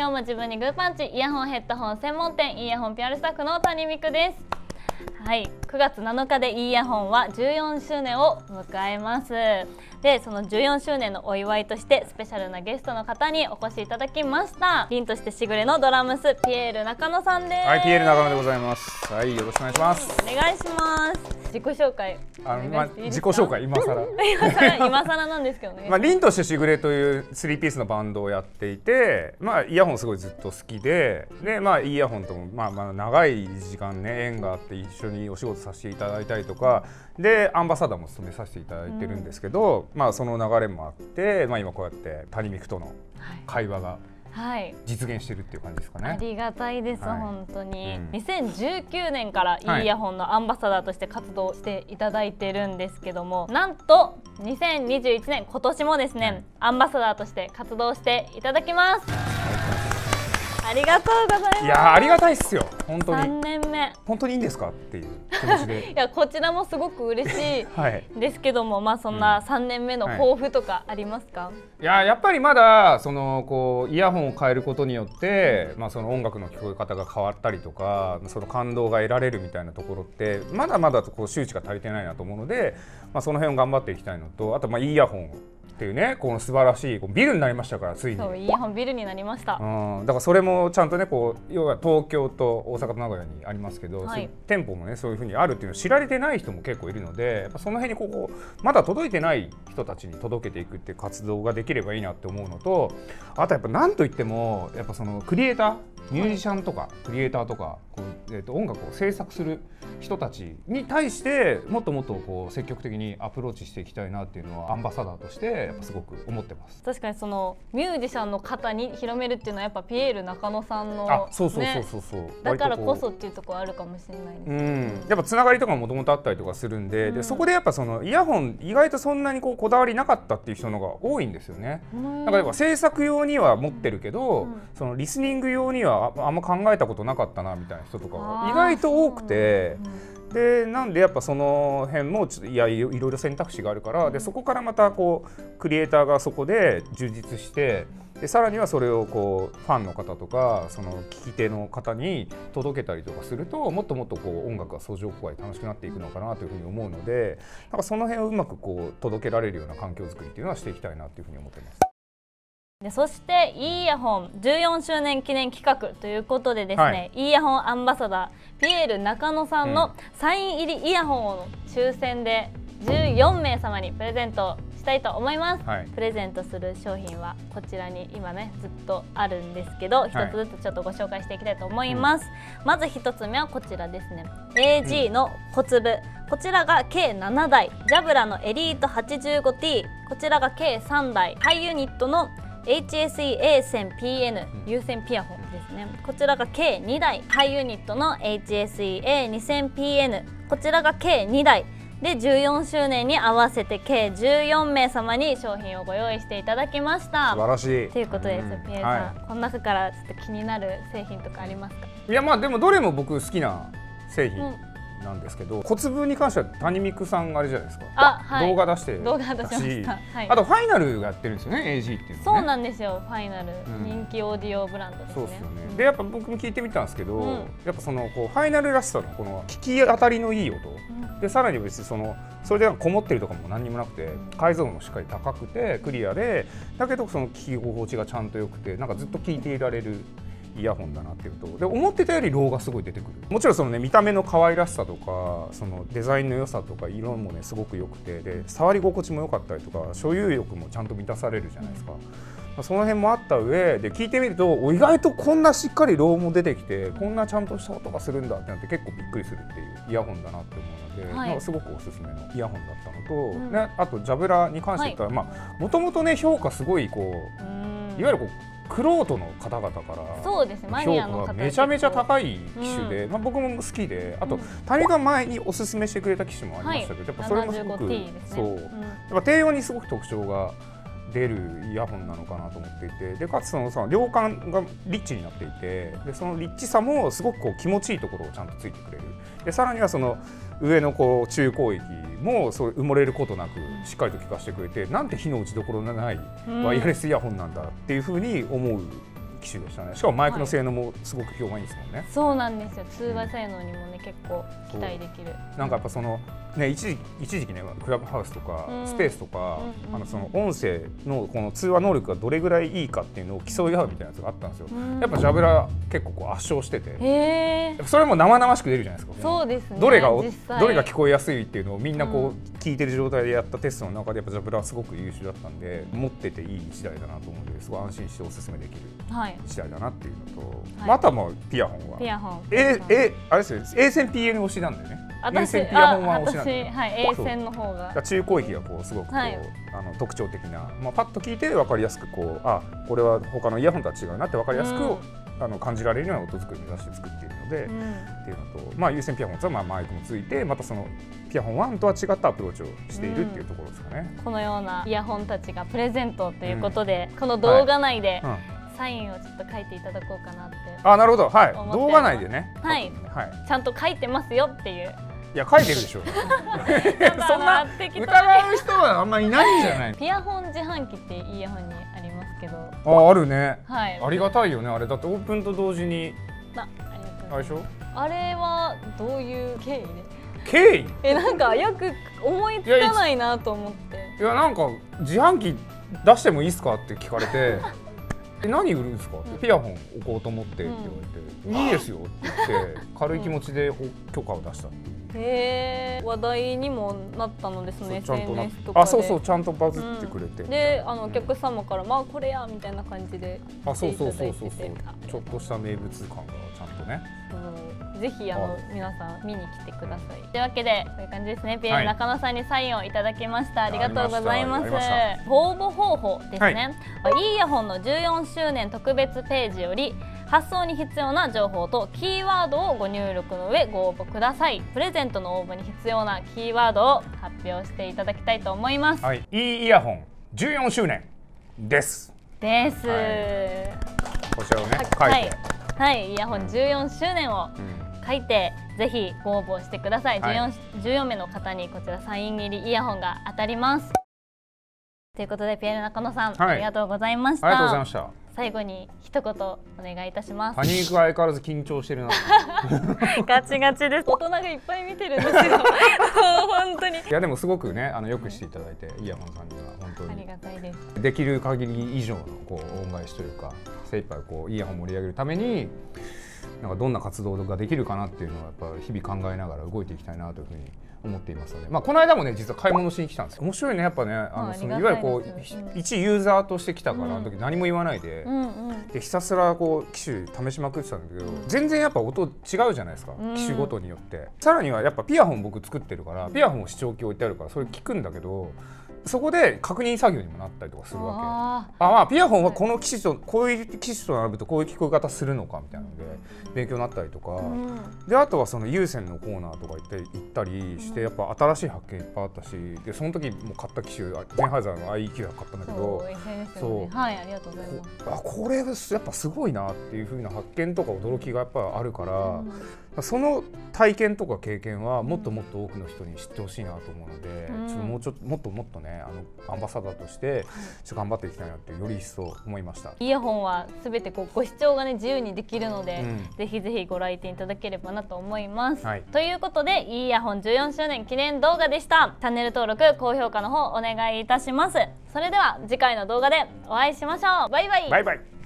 今日も自分にグーパンチイヤホンヘッドホン専門店イヤホン PR スタッフの谷美久です。はい。9月7日でイヤホンは14周年を迎えます。でその14周年のお祝いとしてスペシャルなゲストの方にお越しいただきました。凛としてしぐれのドラムスピエール中野さんです。はい、ピエール中野でございます。はい、よろしくお願いします、お願いします。自己紹介。あの、まあ、自己紹介今更。今更今更なんですけどね。まあ凛としてしぐれというスリーピースのバンドをやっていてまあイヤホンすごいずっと好きででまあイヤホンともまあまあ長い時間ね縁があって一緒にお仕事させていただいたりとかでアンバサダーも務めさせていただいてるんですけど、うん、まあその流れもあって、まあ、今こうやって谷美久との会話が、はい。実現してるっていう感じですかね。ありがたいです、はい、本当に、うん、2019年からいい。イヤホンのアンバサダーとして活動していただいてるんですけども、なんと2021年今年もですね、アンバサダーとして活動していただきます。ありがとうございます。いやありがたいっすよ。本当に。3年目。本当にいいんですか？っていう気持ちで。いやこちらもすごく嬉しいですけども、はい、まあそんな3年目の抱負とかありますか、はい、いややっぱりまだそのこうイヤホンを変えることによって、まあ、その音楽の聞こえ方が変わったりとかその感動が得られるみたいなところってまだまだこう周知が足りてないなと思うので、まあ、その辺を頑張っていきたいのとあとまあイヤホンっていうねこの素晴らしいビルになりましたからついに。そうイヤホンビルになりました、うん、だからそれもちゃんとねこう要は東京と大阪と名古屋にありますけど、はい、店舗もねそういうふうにあるっていうのを知られてない人も結構いるのでやっぱその辺にここまだ届いてない人たちに届けていくっていう活動ができればいいなって思うのとあとやっぱ何といってもやっぱそのクリエイターミュージシャンとかクリエイターとかこう、えー、と音楽を制作する人たちに対してもっともっとこう積極的にアプローチしていきたいなっていうのはアンバサダーとしてやっぱすごく思ってます。確かにそのミュージシャンの方に広めるっていうのはやっぱピエール中野さんの、ね、そうそうそうそう。そう。だからこそっていうところあるかもしれないです、ね、うん、やっぱつながりとかもともとあったりとかするんでうん、でそこでやっぱそのイヤホン意外とそんなにこうこだわりなかったっていう人のが多いんですよね。なんかやっぱ制作用には持ってるけど、うん、そのリスニング用にはあんま考えたことなかったなみたいな人とかが意外と多くて。でなんでやっぱその辺もちょっといやいろいろ選択肢があるからでそこからまたこうクリエイターがそこで充実してでさらにはそれをこうファンの方とかその聞き手の方に届けたりとかするともっともっとこう音楽が相乗効果で楽しくなっていくのかなというふうに思うのでなんかその辺をうまくこう届けられるような環境づくりっていうのはしていきたいなというふうに思ってます。でそしてイヤホン14周年記念企画ということでですね、はい、イヤホンアンバサダーピエール中野さんのサイン入りイヤホンを抽選で14名様にプレゼントしたいと思います、はい、プレゼントする商品はこちらに今ねずっとあるんですけど一つずつちょっとご紹介していきたいと思います、はい、まず一つ目はこちらですね。AG の小粒、こちらが計7台ジャブラのエリート 85T こちらが計3台ハイユニットの HSE A1000PN 有線ピアホンですね。こちらが計2台ハイユニットの HSE A2000PN こちらが計2台。で14周年に合わせて計14名様に商品をご用意していただきました。素晴らしい。ということです、うん、ピエさん、はい、この中からちょっと気になる製品とかありますか？いやまあでもどれも僕好きな製品、うんなんですけど小粒に関しては谷美久さんあれじゃないですか。あ、はい、動画出して動画出しました、はい、あとファイナルがやってるんですよね AG っていうの、ね、そうなんですよファイナル、うん、人気オーディオブランドですね。そうですよね、でやっぱ僕も聞いてみたんですけど、うん、やっぱそのこうファイナルらしさのこの聞き当たりのいい音、うん、でさらに別にそのそれでこもってるとかも何にもなくて解像度もしっかり高くてクリアでだけどその聞き心地がちゃんと良くてなんかずっと聞いていられるイヤホンだなっていうとで思ってたよりローがすごい出てくる。もちろんそのね見た目の可愛らしさとかそのデザインの良さとか色もねすごく良くてで触り心地も良かったりとか所有欲もちゃんと満たされるじゃないですか。その辺もあった上で聞いてみると意外とこんなしっかりローも出てきてこんなちゃんとした音がするんだってなって結構びっくりするっていうイヤホンだなって思うので、はい、まあ、すごくおすすめのイヤホンだったのと、うん、ね、あとジャブラに関して言ったらもともとね評価すごいこういわゆるこうクロートの方々からそうですね。マニアの方めちゃめちゃ高い機種で、うん、まあ、僕も好きであと、うん、谷が前におすすめしてくれた機種もありましたけど、はい、やっぱそれもすごく、ね、そう、うん、やっぱ低音にすごく特徴が出るイヤホンなのかなと思っていてでかつそのさ量感がリッチになっていてでそのリッチさもすごくこう気持ちいいところをちゃんとついてくれる。でさらにはその上のこう中高域もそう埋もれることなくしっかりと聞かせてくれてなんて火の打ちどころのないワイヤレスイヤホンなんだっていうふうに思う機種でしたね。しかもマイクの性能もすごく評判いいですもんね、はい、そうなんですよ。通話性能にもね結構期待できる。なんかやっぱそのね、一時一時期ねクラブハウスとか、スペースとか、あのその音声のこの通話能力がどれぐらいいいかっていうのを競い合うみたいなやつがあったんですよ。やっぱジャブラ結構こう圧勝してて。それも生々しく出るじゃないですかそうですね。どれがどれが聞こえやすいっていうのをみんなこう聞いてる状態でやったテストの中でやっぱジャブラはすごく優秀だったんで持ってていい時代だなと思うのですごい安心しておすすめできる時代だなっていうのと、はい、またもピアホンは。ピアホン。ええあれですよ A 線 PN 推しなんだよね。有線ピアホンは推しなんだよ、はい、A 線の方が。中広域がこうすごくこう、はい、あの特徴的な、まあ、パッと聞いて分かりやすくこうあこれは他のイヤホンとは違うなって分かりやすく、うん、あの感じられるような音作りを目指して作っているので、うん、っていうのと、まあ、有線ピアホンはまあマイクもついてまたそのピアホン1とは違ったアプローチをしているっていうところですかね、うん、このようなイヤホンたちがプレゼントということで、この動画内で、はい。サインをちょっと書いていただこうかなって。あなるほど。はい。動画内でね。はい、はい、ちゃんと書いてますよっていう。いや書いてるでしょそんな疑う人はあんまりいないんじゃない？ピアホン自販機ってイヤホンにありますけど。ああるね、はい、ありがたいよねあれ。だってオープンと同時に。あありがと。うあれでしょ？あれはどういう経緯で？経緯？えなんかよく思いつかないなと思って。いやなんか自販機出してもいいですかって聞かれて。え何売るんですか?」って「ピアホン置こうと思って」って言われて「いいですよ」って言って軽い気持ちで許可を出したっていう。へえ話題にもなったのでその SNS とかあそうそうちゃんとバズってくれて、うん、であのお客様から、まあこれやみたいな感じであそうそうそうそう。そうちょっとした名物感がちゃんとね、う。ん、ぜひあの皆さん見に来てください。というわけでそういう感じですね。ピエール中野さんにサインをいただきました、はい、ありがとうございます。応募方法ですね、はい、イヤホンの14周年特別ページより発送に必要な情報とキーワードをご入力の上ご応募ください。プレゼントの応募に必要なキーワードを発表していただきたいと思います。はい、いいイヤホン。14周年です。です、はい、こちらをね書いて、はい、はい、イヤホン14周年を書いて、うん、ぜひご応募してください、はい、14, 14名の方にこちらサイン入りイヤホンが当たります。ということでピエール中野さん、はい、ありがとうございました。ありがとうございました最後に一言お願いいたします。パニックは相変わらず緊張してるな。ガチガチです。大人がいっぱい見てるんですよ。本当に。いやでもすごくねあのよくしていただいて、イヤホンさんには本当にありがたいです。できる限り以上のこう恩返しというか精一杯こうイヤホン盛り上げるために。なんかどんな活動ができるかなっていうのはやっぱ日々考えながら動いていきたいなというふうに思っていますので、まあ、この間もね実は買い物しに来たんです面白いねやっぱね。あのそのいわゆるこう、一ユーザーとして来たから、あの時何も言わないで,、でひたすらこう機種試しまくってたんだけど、全然やっぱ音違うじゃないですか、機種ごとによって。さらにはやっぱピアホン僕作ってるからピアホンを視聴器置いてあるからそれ聞くんだけどそこで確認作業にもなったりとかするわけ。あまあピアホンはこの機種とこういう機種と並ぶとこういう聞こえ方するのかみたいなので勉強になったりとか、うん、であとはその有線のコーナーとか行って行ったりして、やっぱ新しい発見いっぱいあったしでその時も買った機種ゼンハイザーの IEQ 買ったんだけどそう、はいありがとうございます。あこれやっぱすごいなっていうふうな発見とか驚きがやっぱあるから、うんその体験とか経験はもっともっと多くの人に知ってほしいなと思うので、うん、ちょっともうちょっともっともっとねあのアンバサダーとしてちょ頑張っていきたいなってより一層思いました。イヤホンはすべてこうご視聴がね自由にできるので、うん、ぜひぜひご来店いただければなと思います、はい、ということでイヤホン14周年記念動画でした。チャンネル登録高評価の方お願いいたします。それでは次回の動画でお会いしましょう。バイバイ。バイバイ